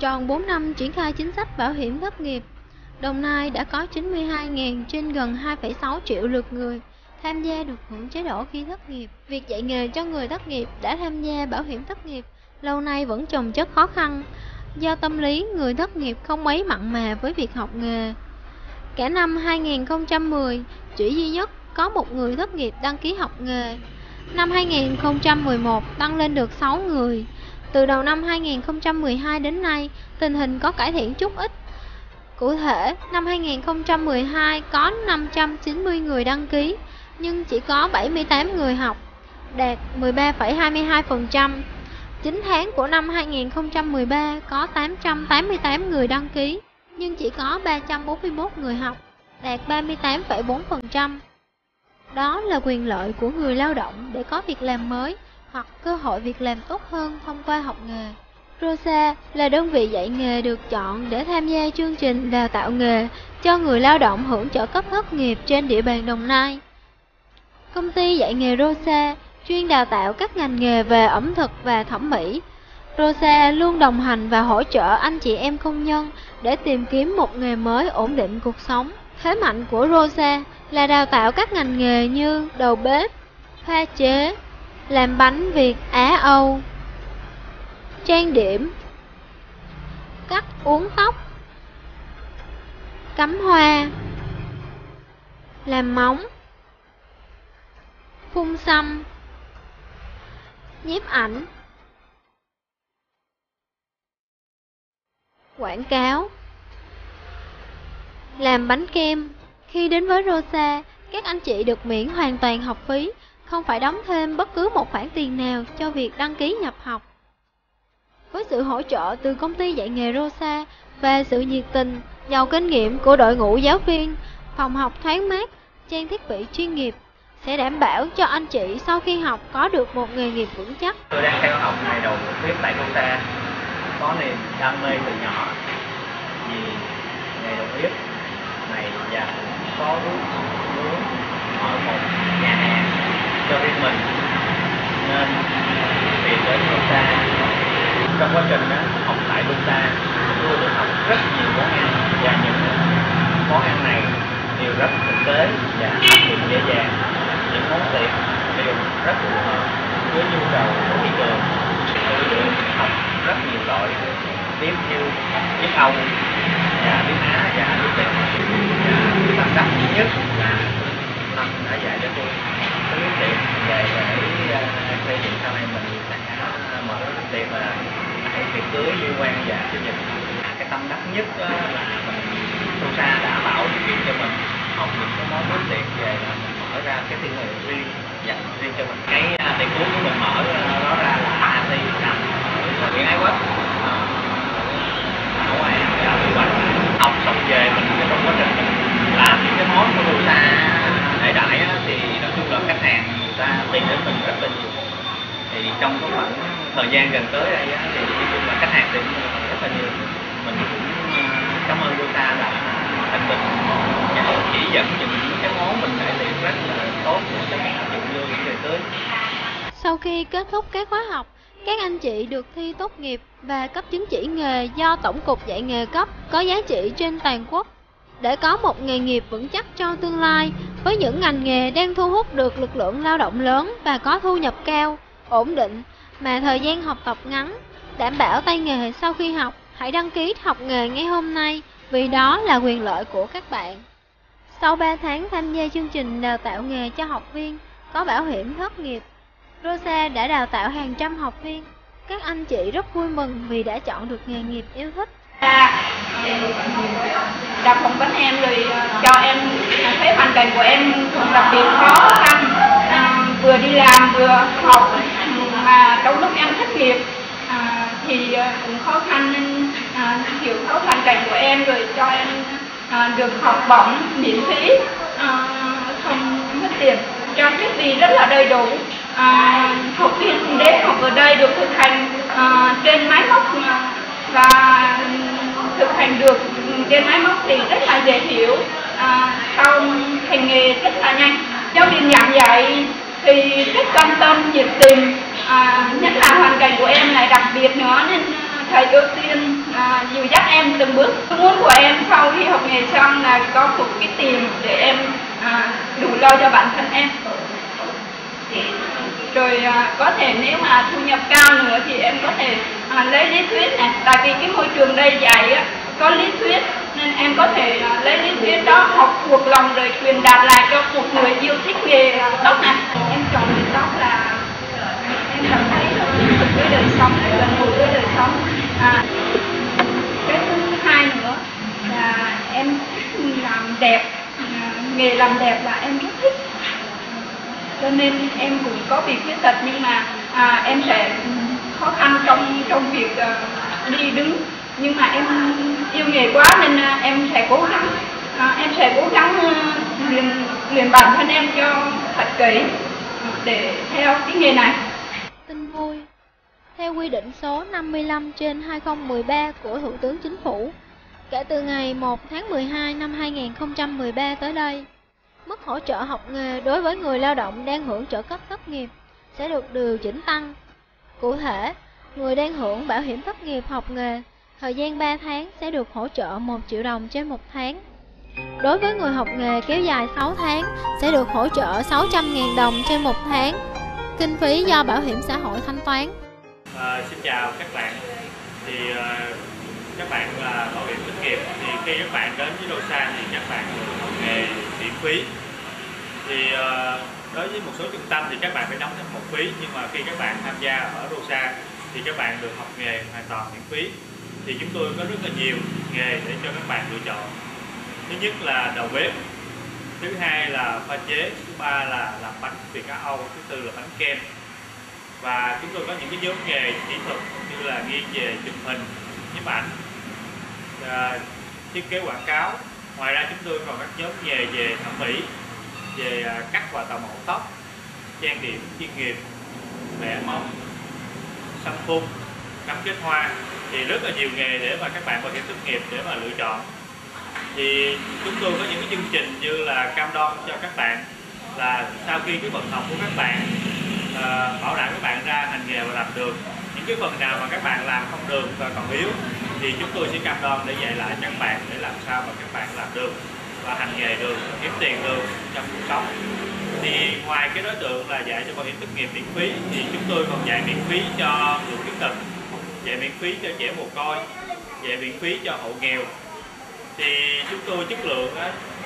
Tròn 4 năm triển khai chính sách bảo hiểm thất nghiệp, Đồng Nai đã có 92.000 trên gần 2,6 triệu lượt người tham gia được hưởng chế độ khi thất nghiệp. Việc dạy nghề cho người thất nghiệp đã tham gia bảo hiểm thất nghiệp lâu nay vẫn trồng chất khó khăn do tâm lý người thất nghiệp không mấy mặn mà với việc học nghề. Cả năm 2010, chỉ duy nhất có một người thất nghiệp đăng ký học nghề. Năm 2011 tăng lên được 6 người. Từ đầu năm 2012 đến nay, tình hình có cải thiện chút ít. Cụ thể, năm 2012 có 590 người đăng ký, nhưng chỉ có 78 người học, đạt 13,22%. 9 tháng của năm 2013 có 888 người đăng ký, nhưng chỉ có 341 người học, đạt 38,4%. Đó là quyền lợi của người lao động để có việc làm mới hoặc cơ hội việc làm tốt hơn thông qua học nghề. Rosa là đơn vị dạy nghề được chọn để tham gia chương trình đào tạo nghề cho người lao động hưởng trợ cấp thất nghiệp trên địa bàn Đồng Nai. Công ty dạy nghề Rosa chuyên đào tạo các ngành nghề về ẩm thực và thẩm mỹ. Rosa luôn đồng hành và hỗ trợ anh chị em công nhân để tìm kiếm một nghề mới ổn định cuộc sống. Thế mạnh của Rosa là đào tạo các ngành nghề như đầu bếp, pha chế, làm bánh Việt Á Âu, trang điểm, cắt uống tóc, cắm hoa, làm móng, phun xăm, nhiếp ảnh, quảng cáo, làm bánh kem. Khi đến với Rosa, các anh chị được miễn hoàn toàn học phí, không phải đóng thêm bất cứ một khoản tiền nào cho việc đăng ký nhập học. Với sự hỗ trợ từ công ty dạy nghề Rosa và sự nhiệt tình, giàu kinh nghiệm của đội ngũ giáo viên, phòng học thoáng mát, trang thiết bị chuyên nghiệp sẽ đảm bảo cho anh chị sau khi học có được một nghề nghiệp vững chắc. Tôi đang theo học ngày đầu tiếp tại Rosa, có niềm đam mê từ nhỏ vì ngày đầu tiếp này và có ước muốn mở một nhà hàng cho riêng mình. Nên tìm đến Rosa trong quá trình đó, học tại Luta tôi được học rất nhiều món ăn. Và những món ăn này đều rất thực tế và áp dụng dễ dàng. Những món tiệc đều rất phù hợp với nhu cầu của thị trường. Tôi được học rất nhiều loại tiếp như tiếng Âu và tiếng Á và tiếng Việt. Và tâm đắc nhất là Tâm đã dạy cho tôi cái tiệm về để xây dựng sau này mình sẽ à, mở tiệm là tiệc cưới liên quan và sinh nhật. À, cái tâm đắc nhất là mình Rosa đã tạo điều kiện cho mình học những cái món bánh tiệc về là mình mở ra cái thương hiệu riêng dành riêng cho mình. Cái à, tiệc cưới của mình mở đó ra là AT nằm ở huyện Ái Quốc ở ngoài và lưu học xong về mình trong quá trình mình làm những cái món của Rosa đại đại thì nói chung là khách hàng người ta tìm đến mình rất là nhiều thì trong cái khoảng thời gian gần tới đây á, thì nói chung là khách hàng tìm rất là nhiều. Mình cũng ờ, cảm ơn Yosa đã thành tình chỉ dẫn những cái món mình đại diện rất là tốt để các áp dụng vô những ngày tới. Sau khi kết thúc các khóa học, các anh chị được thi tốt nghiệp và cấp chứng chỉ nghề do Tổng cục dạy nghề cấp có giá trị trên toàn quốc. Để có một nghề nghiệp vững chắc cho tương lai, với những ngành nghề đang thu hút được lực lượng lao động lớn và có thu nhập cao, ổn định, mà thời gian học tập ngắn, đảm bảo tay nghề sau khi học, hãy đăng ký học nghề ngay hôm nay, vì đó là quyền lợi của các bạn. Sau 3 tháng tham gia chương trình đào tạo nghề cho học viên, có bảo hiểm thất nghiệp, Rosa đã đào tạo hàng trăm học viên. Các anh chị rất vui mừng vì đã chọn được nghề nghiệp yêu thích. Dạ. đọc phỏng vấn em rồi cho em thấy hoàn cảnh của em cũng đặc biệt khó khăn à, vừa đi làm vừa học mà trong lúc em thất nghiệp à, thì à, cũng khó khăn nên à, hiểu thấu hoàn cảnh của em rồi cho em à, được học bổng miễn phí à, không mất tiền. Trang thiết bị rất là đầy đủ à, học viên đến học ở đây được thực hành à, trên máy móc và thực hành được trên máy móc thì rất là dễ hiểu à, sau hành nghề rất là nhanh. Giáo viên giảng dạy thì rất quan tâm nhiệt tình à, nhất là hoàn cảnh của em lại đặc biệt nữa nên à, thầy ưu tiên à, em từng bước. Muốn của em sau khi học nghề xong là có một cái tiền để em à, đủ lo cho bản thân em. Rồi à, có thể nếu mà thu nhập cao nữa thì em có thể à, lấy lý thuyết này. Tại vì cái môi trường đây dạy á, có lý thuyết nên em có thể à, lấy lý thuyết đó học thuộc lòng rồi truyền đạt lại cho một người yêu thích nghề à, tóc này. Em chọn nghề tóc là em cảm thấy nó thiết thực với đời sống gần gũi với đời sống à, cái thứ hai nữa là em làm đẹp. À, nghề làm đẹp là em rất thích. Cho nên em cũng có bị khuyết tật nhưng mà à, em sẽ khó khăn trong trong việc à, đi đứng. Nhưng mà em yêu nghề quá nên à, em sẽ cố gắng à, em sẽ cố gắng à, luyện luyện bản thân em cho thật kỹ để theo cái nghề này. Theo quy định số 55 trên 2013 của Thủ tướng Chính phủ, kể từ ngày 1 tháng 12 năm 2013 tới đây, mức hỗ trợ học nghề đối với người lao động đang hưởng trợ cấp thất nghiệp sẽ được điều chỉnh tăng. Cụ thể, người đang hưởng bảo hiểm thất nghiệp học nghề, thời gian 3 tháng sẽ được hỗ trợ 1 triệu đồng trên một tháng. Đối với người học nghề kéo dài 6 tháng sẽ được hỗ trợ 600.000 đồng trên một tháng. Kinh phí do bảo hiểm xã hội thanh toán. À, xin chào các bạn. Thì à, các bạn là bảo hiểm thất nghiệp thì khi các bạn đến với Rosa thì các bạn được học nghề miễn phí. Thì à, đối với một số trung tâm thì các bạn phải đóng thêm một phí nhưng mà khi các bạn tham gia ở Rosa thì các bạn được học nghề hoàn toàn miễn phí. Thì chúng tôi có rất là nhiều nghề để cho các bạn lựa chọn. Thứ nhất là đầu bếp, thứ hai là pha chế, thứ ba là làm bánh Việt cá Âu, thứ tư là bánh kem và chúng tôi có những cái nhóm nghề kỹ thuật như là nghiêng về chụp hình nhiếp ảnh à, thiết kế quảng cáo. Ngoài ra chúng tôi còn các nhóm nghề về thẩm mỹ về cắt và tạo mẫu tóc trang điểm chuyên nghiệp vẽ móng xăm phun cắm kết hoa. Thì rất là nhiều nghề để mà các bạn có thể tốt nghiệp để mà lựa chọn. Thì chúng tôi có những cái chương trình như là cam đoan cho các bạn là sau khi cái phần học của các bạn uh, bảo đảm các bạn ra hành nghề và làm được. Những cái phần nào mà các bạn làm không được và còn yếu thì chúng tôi sẽ cam đoan để dạy lại các bạn để làm sao mà các bạn làm được và hành nghề được kiếm tiền được trong cuộc sống. Thì ngoài cái đối tượng là dạy cho bảo hiểm thất nghiệp miễn phí thì chúng tôi còn dạy miễn phí cho người khuyết tật dạy miễn phí cho trẻ mồ côi dạy miễn phí cho hộ nghèo. Thì chúng tôi chất lượng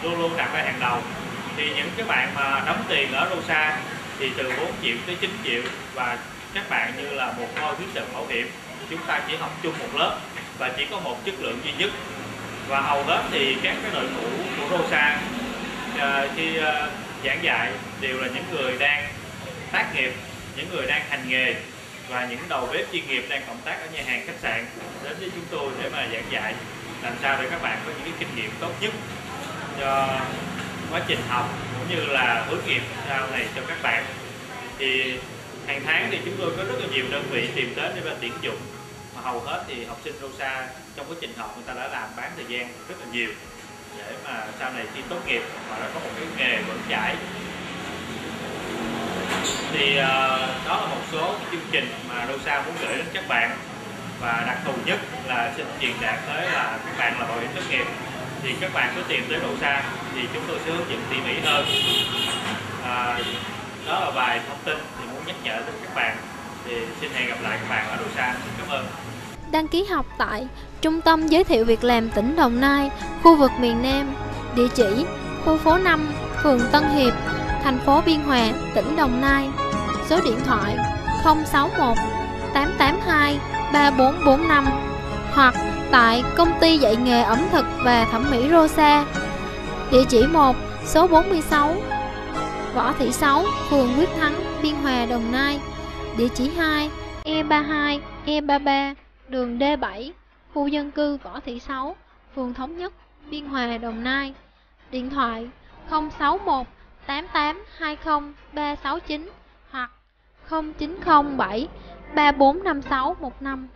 luôn luôn đặt ra hàng đầu. Thì những cái bạn mà đóng tiền ở Rosa thì từ 4 triệu tới 9 triệu và các bạn như là một coi quyết định bảo hiểm chúng ta chỉ học chung một lớp và chỉ có một chất lượng duy nhất. Và hầu hết thì các cái đội ngũ của Rosa uh, khi uh, giảng dạy đều là những người đang tác nghiệp những người đang hành nghề và những đầu bếp chuyên nghiệp đang cộng tác ở nhà hàng khách sạn. Đến với chúng tôi để mà giảng dạy làm sao để các bạn có những cái kinh nghiệm tốt nhất cho quá trình học cũng như là hướng nghiệp sau này cho các bạn. Thì hàng tháng thì chúng tôi có rất là nhiều đơn vị tìm đến để mà tuyển dụng. Mà hầu hết thì học sinh Rosa trong quá trình học người ta đã làm bán thời gian rất là nhiều để mà sau này khi tốt nghiệp họ đã có một cái nghề vững chãi thì uh, đó là một số chương trình mà Rosa muốn gửi đến các bạn. Và đặc thù nhất là xin truyền đạt tới là các bạn là bảo hiểm thất nghiệp. Thì các bạn cứ tìm tới Rosa thì chúng tôi sẽ hướng dẫn tỉ mỉ hơn à, đó là vài thông tin thì muốn nhắc nhở đến các bạn thì xin hẹn gặp lại các bạn ở Rosa cảm ơn Đăng ký học tại Trung tâm Giới thiệu Việc làm tỉnh Đồng Nai, khu vực miền Nam, địa chỉ khu phố 5, phường Tân Hiệp, thành phố Biên Hòa, tỉnh Đồng Nai. Số điện thoại 061 882 3445 hoặc tại công ty dạy nghề ẩm thực và thẩm mỹ Rosa. Địa chỉ 1, số 46, Võ Thị Sáu, phường Quyết Thắng, Biên Hòa, Đồng Nai. Địa chỉ 2, E32, E33, đường D7, khu dân cư Võ Thị Sáu, phường Thống Nhất, Biên Hòa, Đồng Nai. Điện thoại 061 8820 369 hoặc 0907 345615